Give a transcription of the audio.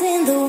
in the world.